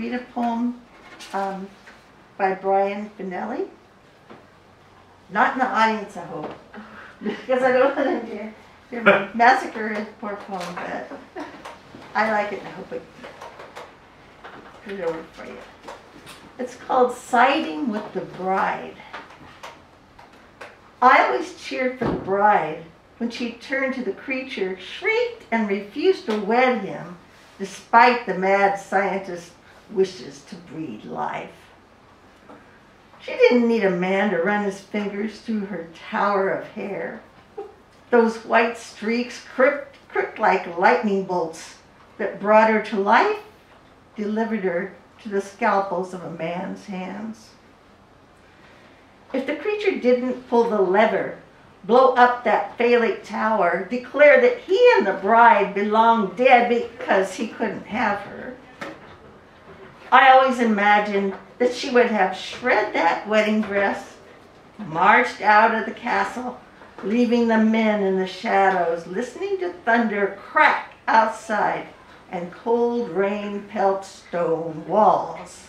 read a poem um, by Brian Fanelli. Not in the audience, I hope, because I don't want to me massacre poor poem, but I like it and I hope it put it over for you. It's called Siding with the Bride. I always cheered for the bride when she turned to the creature, shrieked, and refused to wed him despite the mad scientist's wishes to breed life. She didn't need a man to run his fingers through her tower of hair. Those white streaks crooked, crooked like lightning bolts that brought her to life, delivered her to the scalpels of a man's hands. If the creature didn't pull the lever, blow up that phallic tower, declare that he and the bride belonged dead because he couldn't have her, I always imagined that she would have shred that wedding dress, marched out of the castle, leaving the men in the shadows, listening to thunder crack outside and cold rain pelt stone walls.